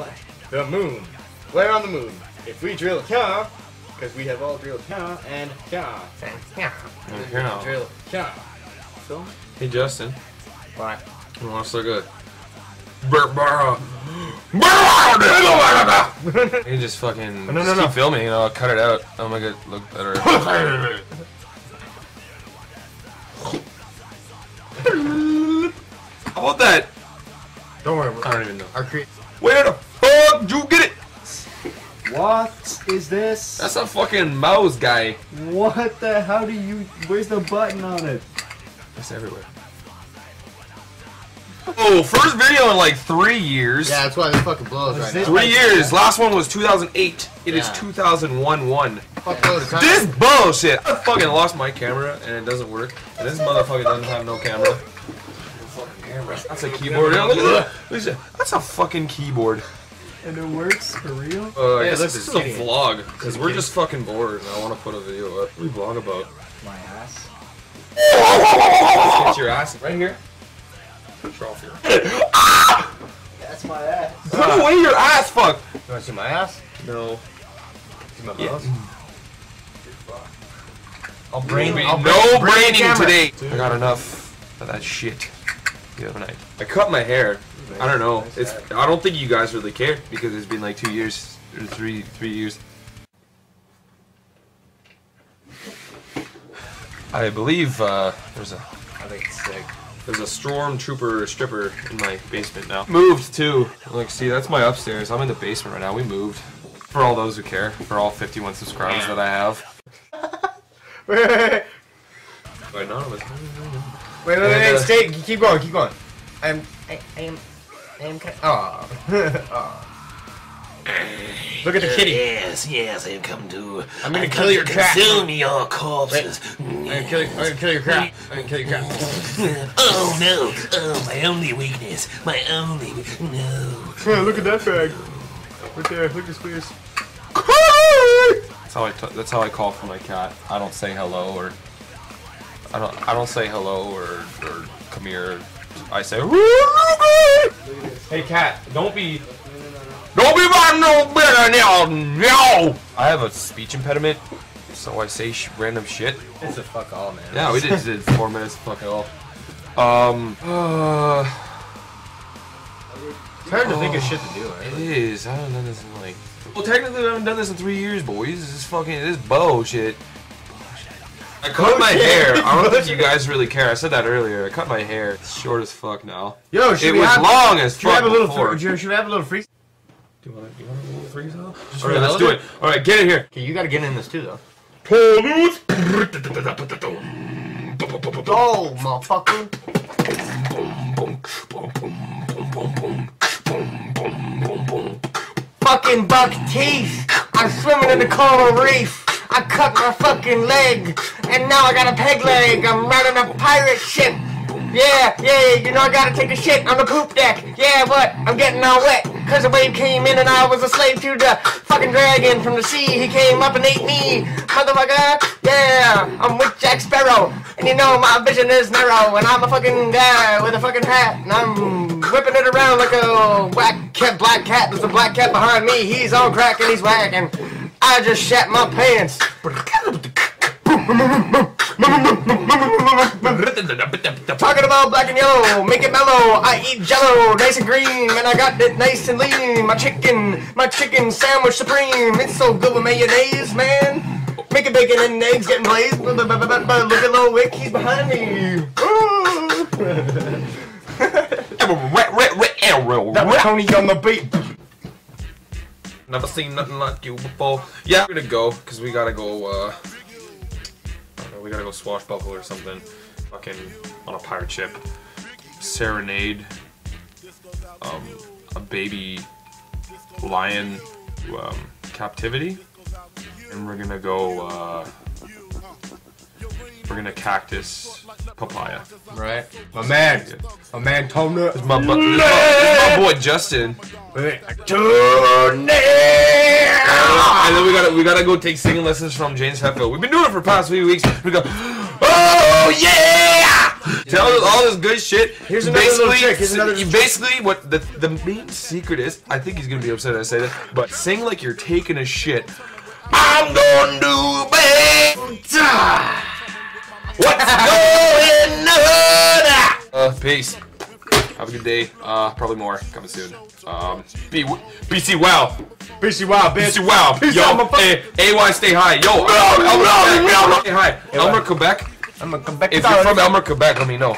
What? The moon. Where on the moon? If we drill here, because we have all drilled here and here and here. And here. Drill here. So? Hey Justin, What? you want to look good? You just fucking No, no, just no. keep filming and I'll cut it out. I'll make it look better. How about that? Don't worry. I don't even know. Our cre- Where the fuck What is this? That's a fucking mouse guy. What the? How do you? Where's the button on it? It's everywhere. Oh, first video in like three years. Yeah, that's why this fucking blows What's right now. Three years. Last one was 2008. It is Yeah. 2001 1. Fuck load. This bullshit. I fucking lost my camera and it doesn't work. And this motherfucker doesn't have no camera. That's a keyboard. Yeah, look at that. Look at that. That's a fucking keyboard. And it works for real? Uh, I Yeah, guess this this is is a kidding. vlog because we're just fucking bored and I want to put a video up. What do we vlog about? My ass. Get your ass right here. Show off your. That's my ass. Put away your ass, fuck. You wanna see my ass? No. See my Yeah. balls? I'll Brain, I'll no bring- bring braining camera. today. I got enough of that shit the other night. I cut my hair. I don't know. It's. I don't think you guys really care because it's been like two years or three three years. I believe uh, there's a I think it's sick. there's a stormtrooper stripper in my basement now. Moved too. Like, see, that's my upstairs. I'm in the basement right now. We moved. For all those who care, for all 51 subscribers that I have. Wait, wait, wait, But anonymous. wait, wait, And, wait, uh, stay, keep going, keep going. I'm, I, I am, I am kind of, oh. Look at the kitty. Yes, yes, I've come to. I'm gonna I've kill your to cat. Consume your corpses. I'm gonna kill, I'm gonna kill your crap. I'm gonna kill your crap. oh no! Oh, my only weakness. My only. we- No. Yeah, look at that bag. Right there, look at his face. That's how I. T- that's how I call for my cat. I don't say hello or. I don't. I don't say hello or or come here. I say. Hey cat, don't be. Don't be about no better now. No. I have a speech impediment, so I say sh- random shit. It's a fuck all, man. Yeah, we did, did four minutes. Fuck all. Um. Uh, It's hard to think of shit to do, it right? is. I haven't done this in like. Well, technically, I haven't done this in three years, boys. This is fucking. This is bullshit. I cut my Bullshit. hair. I don't think you guys really care. I said that earlier. I cut my hair. It's short as fuck now. Yo, should It we was have, long as should we fuck have a little, before. fr- should we have a little freeze? Do you want, do you want a little freeze out? Just All right, let's do it. All right, get in here. Okay, you gotta get in this too, though. Police. Go, motherfucker. Fucking buck teeth. I'm swimming in the coral reef. I cut my fucking leg, and now I got a peg leg. I'm running a pirate ship. Yeah, yeah, you know I gotta take a shit on the poop deck. Yeah, but I'm getting all wet. Cause the wave came in and I was a slave to the fucking dragon from the sea. He came up and ate me. Motherfucker, yeah, I'm with Jack Sparrow. And you know my vision is narrow. And I'm a fucking guy with a fucking hat. And I'm whipping it around like a cat, black cat. There's a black cat behind me. He's on crack and he's whacking. I just shat my pants. Talking about black and yellow, make it mellow. I eat jello, nice and green, and I got it nice and lean. My chicken, my chicken sandwich supreme. It's so good with mayonnaise, man. Making bacon and eggs getting blazed. Look at Lil Wick, he's behind me. That was Tony on the beat. Never seen nothing like you before. Yeah, we're gonna go because we gotta go. uh we gotta go swashbuckle or something. Fucking on a pirate ship. Serenade. Um, a baby lion to, um, captivity, and we're gonna go. uh We're gonna cactus papaya. Right. My man. My man Tony. My, bu- this is my, this boy Justin. Tony! And then we gotta we gotta go take singing lessons from James Hetfield. We've been doing it for the past few weeks. We go, oh yeah! Tell us all this good shit. Here's another little trick, here's another- basically what the the main secret is. I think he's gonna be upset I say that, but sing like you're taking a shit. I'm gonna do bad. What's going on? Peace. Have a good day. Uh, probably more coming soon. Um, B BC Wow. BC Wow, bitch. BC Wow. Peace Yo, out, motherfucker. hey, AY, stay high. Yo, Aylmer, Aylmer, Quebec. Stay high. Aylmer, Quebec. I'm gonna come back If you're from Aylmer, Quebec, let me know.